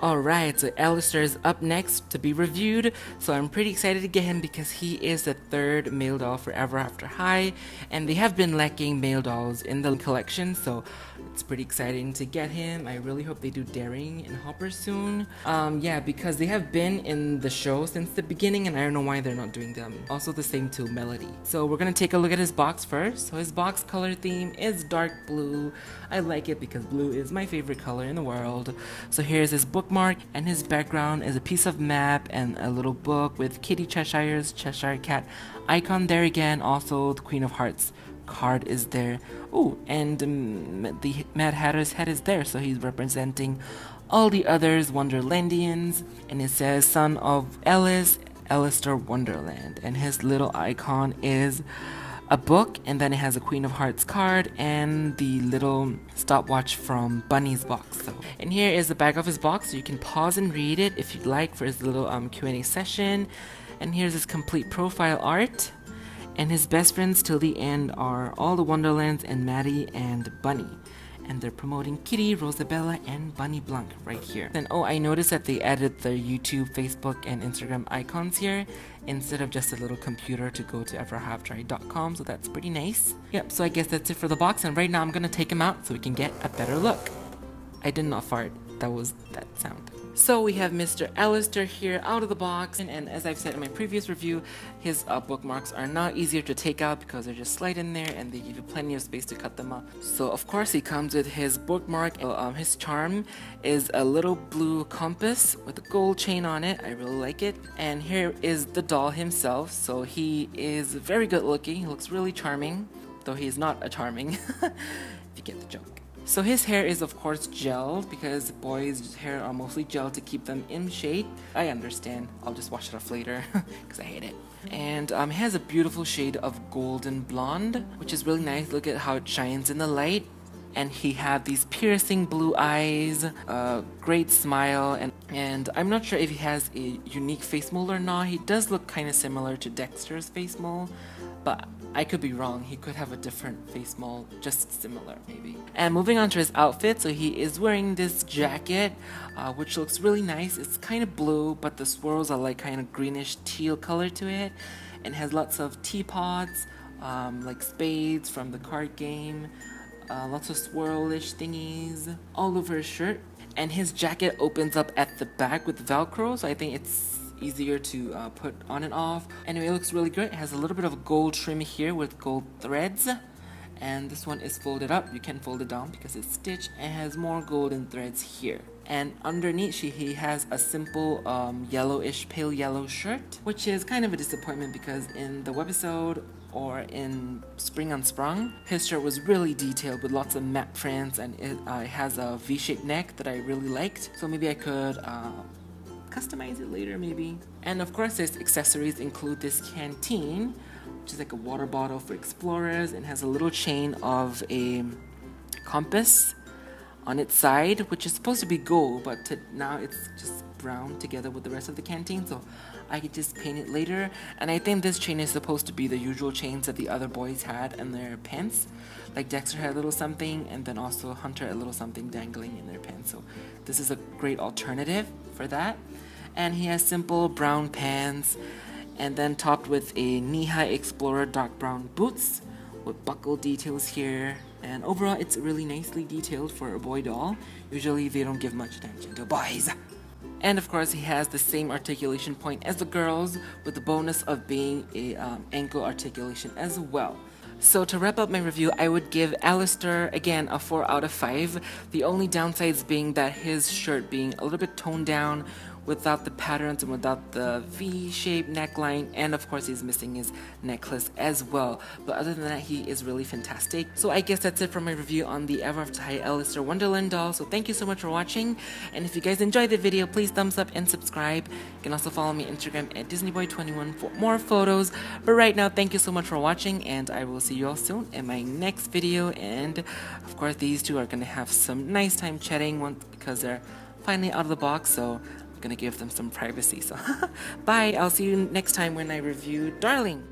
Alright, so Alistair is up next to be reviewed, so I'm pretty excited to get him because he is the third male doll for Ever After High, and they have been lacking male dolls in the collection, so it's pretty exciting to get him. I really hope they do Daring and Hopper soon. Um, yeah, because they have been in the show since the beginning, and I don't know why they're not doing them. Also the same to Melody. So we're gonna take a look at his box first. So his box color theme is dark blue. I like it because blue is my favorite color in the world. So here's his book bookmark, and his background is a piece of map and a little book with Kitty Cheshire's Cheshire Cat icon there again. Also, the Queen of Hearts card is there. Oh, and um, the Mad Hatter's head is there, so he's representing all the others Wonderlandians, and it says Son of Alice, Alistair Wonderland, and his little icon is a book, and then it has a Queen of Hearts card and the little stopwatch from Bunny's box. So, and here is the back of his box, so you can pause and read it if you'd like for his little um, Q&A session. And here's his complete profile art. And his best friends till the end are all the Wonderlands and Maddie and Bunny and they're promoting Kitty, Rosabella, and Bunny Blanc right here. Then, oh, I noticed that they added their YouTube, Facebook, and Instagram icons here instead of just a little computer to go to everafterhigh.com, so that's pretty nice. Yep, so I guess that's it for the box, and right now I'm gonna take them out so we can get a better look. I did not fart, that was that sound. So we have Mr. Alistair here out of the box, and, and as I've said in my previous review, his uh, bookmarks are not easier to take out because they're just slide in there and they give you plenty of space to cut them up. So of course he comes with his bookmark. Uh, um, his charm is a little blue compass with a gold chain on it. I really like it. And here is the doll himself. So he is very good looking. He looks really charming, though he is not a charming, if you get the joke. So his hair is of course gel because boys' hair are mostly gel to keep them in shape. I understand. I'll just wash it off later because I hate it. And um, he has a beautiful shade of golden blonde, which is really nice. Look at how it shines in the light. And he had these piercing blue eyes, a great smile, and and I'm not sure if he has a unique face mold or not. He does look kind of similar to Dexter's face mold, but I could be wrong. He could have a different face mold, just similar maybe. And moving on to his outfit, so he is wearing this jacket, uh, which looks really nice. It's kind of blue, but the swirls are like kind of greenish teal color to it, and has lots of teapots, um, like spades from the card game, uh, lots of swirlish thingies all over his shirt. And his jacket opens up at the back with Velcro, so I think it's easier to uh, put on and off. Anyway, it looks really good. It has a little bit of gold trim here with gold threads. And this one is folded up. You can fold it down because it's stitched and has more golden threads here. And underneath, she, he has a simple um, yellowish, pale yellow shirt, which is kind of a disappointment because in the webisode or in Spring Unsprung, his shirt was really detailed with lots of matte prints and it, uh, it has a V-shaped neck that I really liked. So maybe I could uh, customize it later maybe. And of course his accessories include this canteen, which is like a water bottle for explorers and has a little chain of a compass on its side, which is supposed to be gold, but to, now it's just brown together with the rest of the canteen, so I could just paint it later. And I think this chain is supposed to be the usual chains that the other boys had in their pants. Like Dexter had a little something, and then also Hunter a little something dangling in their pants. So this is a great alternative for that. And he has simple brown pants, and then topped with a knee-high Explorer dark brown boots with buckle details here. And overall, it's really nicely detailed for a boy doll. Usually, they don't give much attention to boys. And of course, he has the same articulation point as the girls, with the bonus of being a um, ankle articulation as well. So to wrap up my review, I would give Alistair, again, a 4 out of 5. The only downsides being that his shirt being a little bit toned down without the patterns and without the V-shaped neckline and of course he's missing his necklace as well. But other than that he is really fantastic. So I guess that's it for my review on the Ever After High Alistair Wonderland doll. So thank you so much for watching. And if you guys enjoyed the video please thumbs up and subscribe. You can also follow me on Instagram at DisneyBoy21 for more photos. But right now thank you so much for watching and I will see you all soon in my next video. And of course these two are gonna have some nice time chatting once because they're finally out of the box. So gonna give them some privacy. So bye. I'll see you next time when I review Darling.